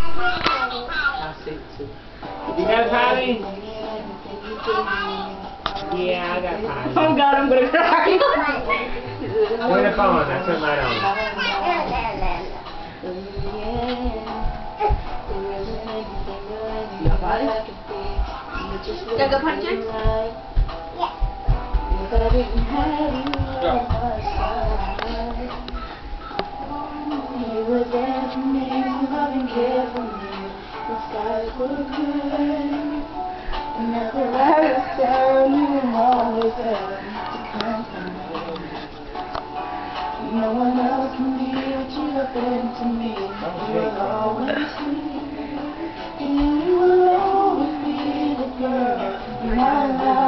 I'll see. You got a potty? Yeah, I got potty. Oh God, I'm gonna cry. Where the phone? I turned mine on. Gotta go punch it? You The skies were blue. Whenever I was down, you always there to me. No one else can be what you have been to me. You will always be. You will always be the girl my life.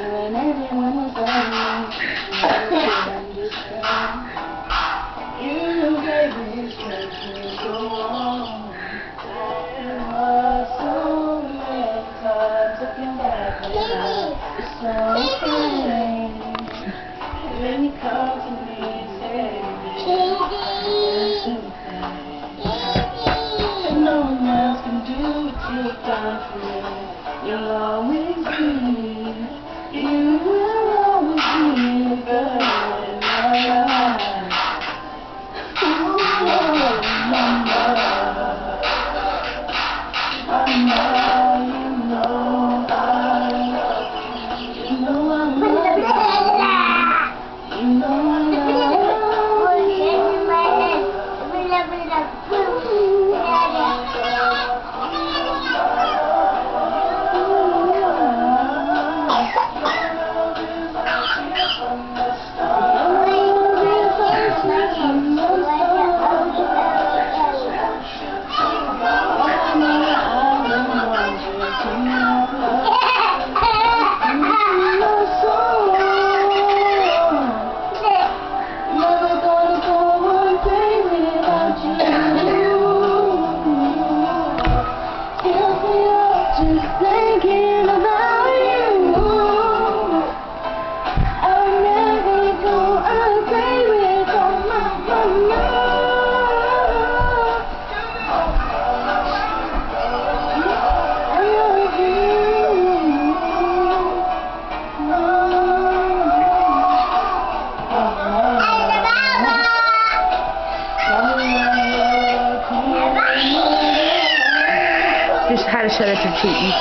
looking back when I was so afraid. When you come to me and say, "Yes, and and no one else can do what you've done for me. You'll always you. How to shut up your cheating.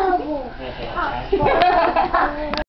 Oh.